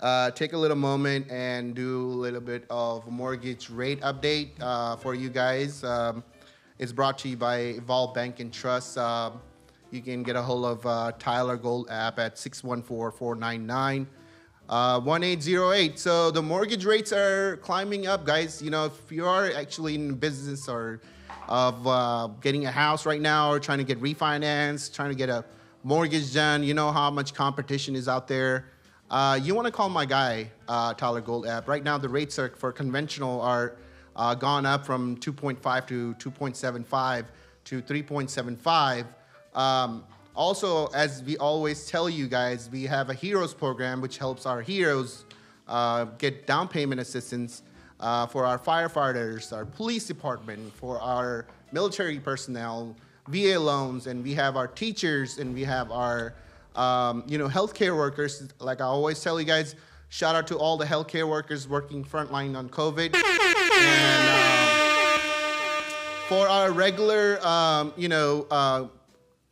uh, take a little moment and do a little bit of mortgage rate update uh, for you guys. Um, it's brought to you by Evolve Bank and Trust. Uh, you can get a hold of uh, Tyler Goldapp at 614-499 uh, 1808. So the mortgage rates are climbing up, guys. You know, if you are actually in business or of uh, getting a house right now or trying to get refinanced, trying to get a mortgage done, you know how much competition is out there. Uh, you want to call my guy, uh, Tyler Goldapp. Right now, the rates are for conventional are uh, gone up from 2.5 to 2.75 to 3.75. Um, also, as we always tell you guys, we have a Heroes program which helps our heroes uh, get down payment assistance uh, for our firefighters, our police department, for our military personnel, VA loans, and we have our teachers and we have our um, you know healthcare workers. Like I always tell you guys, shout out to all the healthcare workers working frontline on COVID. And um, for our regular, um, you know, uh,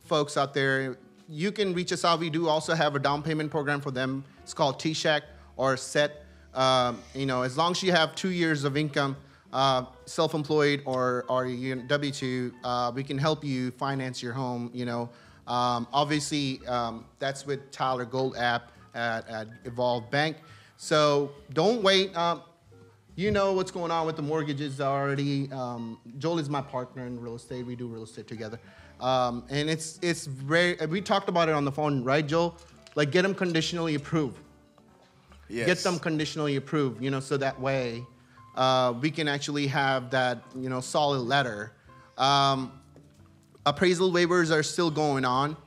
folks out there, you can reach us out. We do also have a down payment program for them. It's called T-Shack or SET. Um, you know, as long as you have two years of income, uh, self-employed or or W-2, uh, we can help you finance your home. You know, um, obviously um, that's with Tyler Goldapp at, at, Evolve Bank. So don't wait. Um, you know what's going on with the mortgages already. Um, Joel is my partner in real estate. We do real estate together. Um, and it's it's very. We talked about it on the phone, right, Joel? Like get them conditionally approved. Yes. Get them conditionally approved. You know, so that way uh, we can actually have that you know solid letter. Um, appraisal waivers are still going on.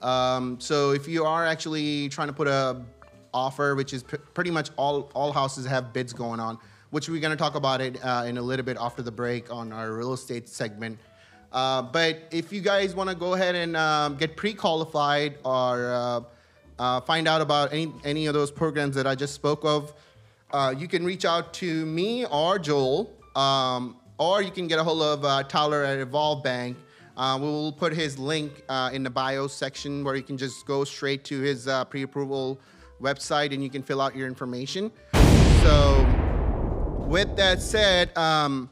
Um, so if you are actually trying to put a offer, which is p- pretty much all all houses have bids going on, which we're going to talk about it uh, in a little bit after the break on our real estate segment. Uh, but if you guys want to go ahead and um, get pre-qualified or uh, uh, find out about any, any of those programs that I just spoke of, uh, you can reach out to me or Joel, um, or you can get a hold of uh, Tyler at Evolve Bank. Uh, we will put his link uh, in the bio section where you can just go straight to his uh, pre-approval website and you can fill out your information. So, with that said, um,